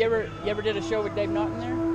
You ever you ever did a show with Dave Naughton there?